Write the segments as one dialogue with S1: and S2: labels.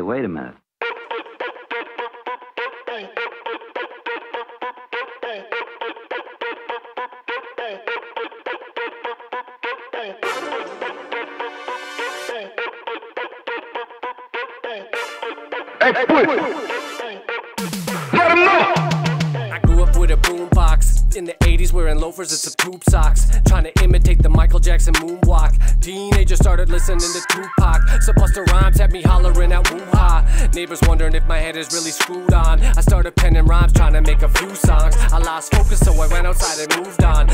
S1: Hey, wait a minute.
S2: Hey, push. Let him know.
S3: I grew up with a boombox in the 80s wearing loafers and some tube socks trying to imitate the Michael Jackson moonwalk teenager started listening to Tupac. So Busta Rhymes had me hollering at woo-ha neighbors wondering if my head is really screwed on. I started penning rhymes trying to make a few songs. I lost focus so I went outside and moved on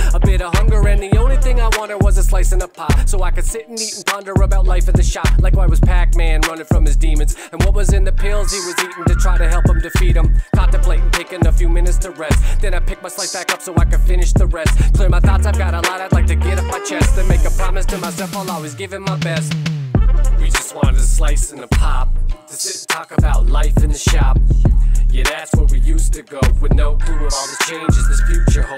S3: was a pie so I could sit and eat and ponder about life in the shop like why was Pac-Man running from his demons and what was in the pills he was eating to try to help him defeat them contemplating taking a few minutes to rest then I pick my slice back up so I can finish the rest. Clear my thoughts, I've got a lot I'd like to get off my chest. Then make a promise to myself I'll always give it my best. We just wanted a slice and a pop to sit and talk about life in the shop. Yeah, that's where we used to go with no clue of all the changes this future holds.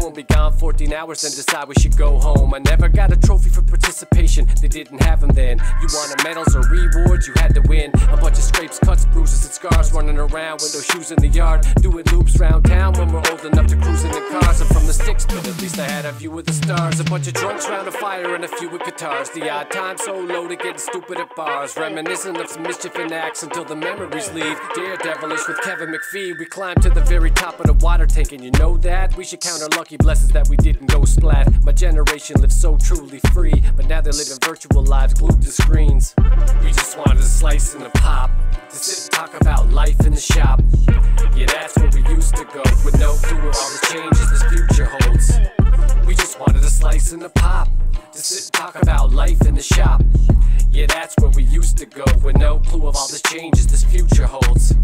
S3: Phone, be gone 14 hours, then decide we should go home. I never got a trophy for participation, they didn't have them then. You wanted medals or rewards, you had to win. A bunch of scrapes, cuts, bruises, and scars running around with no shoes in the yard. Doing loops round town when we're old enough to cruise in the cars. I'm from the sticks, but at least I had a view of the stars. A bunch of drunks round a fire and a few with guitars. The odd time so to getting stupid at bars. Reminiscent of some mischief and acts until the memories leave. Daredevilish with Kevin McPhee. We climbed to the very top of the water tank, and you know that? We should count our lucky blessings that we didn't go splat. My generation lived so truly free, but now they're living virtual lives glued to screens. We just wanted a slice and a pop to sit talk about life in the shop. Yeah, that's where we used to go with no clue of all the changes this future holds. We just wanted a slice and a pop to sit and talk about life in the shop. Yeah, that's where we used to go with no clue of all the changes this future holds.